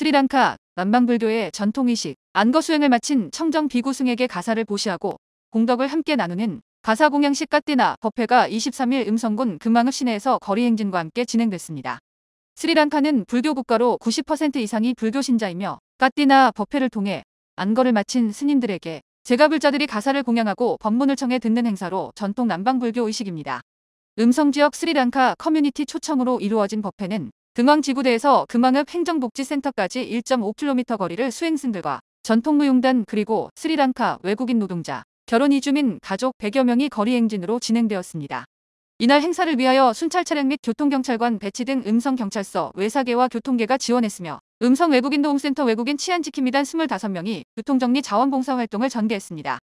스리랑카 남방불교의 전통의식 안거 수행을 마친 청정 비구승에게 가사를 보시하고 공덕을 함께 나누는 가사공양식 까띠나 법회가 23일 음성군 금왕읍 시내에서 거리 행진과 함께 진행됐습니다. 스리랑카는 불교 국가로 90% 이상이 불교 신자이며 까띠나 법회를 통해 안거를 마친 스님들에게 제가불자들이 가사를 공양하고 법문을 청해 듣는 행사로 전통 남방불교 의식입니다. 음성지역 스리랑카 커뮤니티 초청으로 이루어진 법회는 금왕지구대에서 금왕읍 행정복지센터까지 1.5km 거리를 수행승들과 전통무용단 그리고 스리랑카 외국인 노동자, 결혼 이주민 가족 100여 명이 거리 행진으로 진행되었습니다. 이날 행사를 위하여 순찰 차량 및 교통경찰관 배치 등 음성경찰서, 외사계와 교통계가 지원했으며 음성 외국인 도움센터 외국인 치안지킴이단 25명이 교통정리 자원봉사 활동을 전개했습니다.